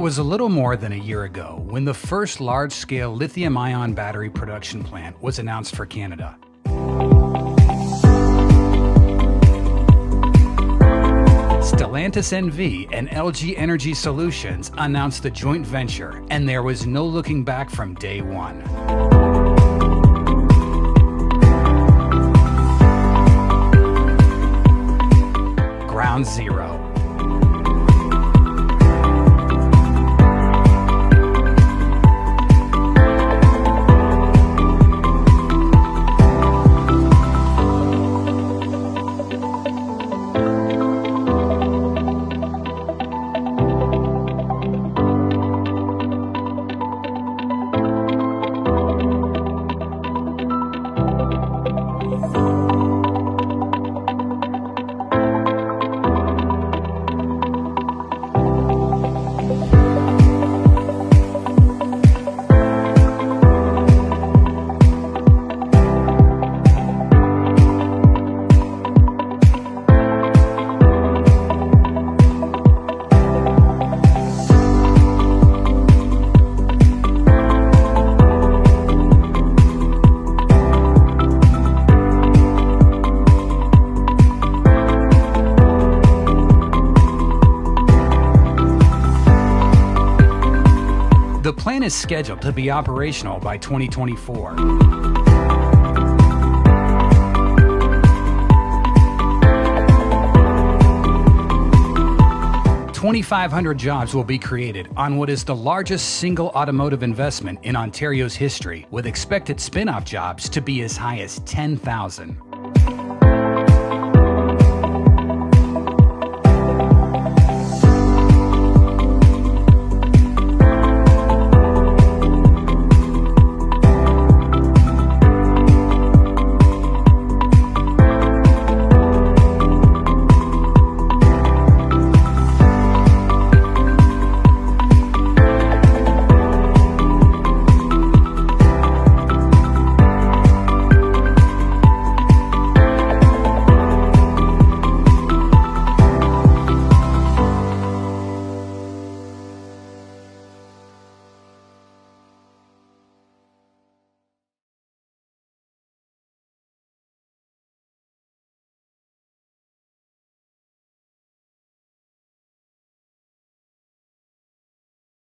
was a little more than a year ago when the first large scale lithium ion battery production plant was announced for Canada. Stellantis NV and LG Energy Solutions announced the joint venture, and there was no looking back from day one. Ground Zero. The plant is scheduled to be operational by 2024. Twenty-five hundred jobs will be created on what is the largest single automotive investment in Ontario's history, with expected spin-off jobs to be as high as 10,000.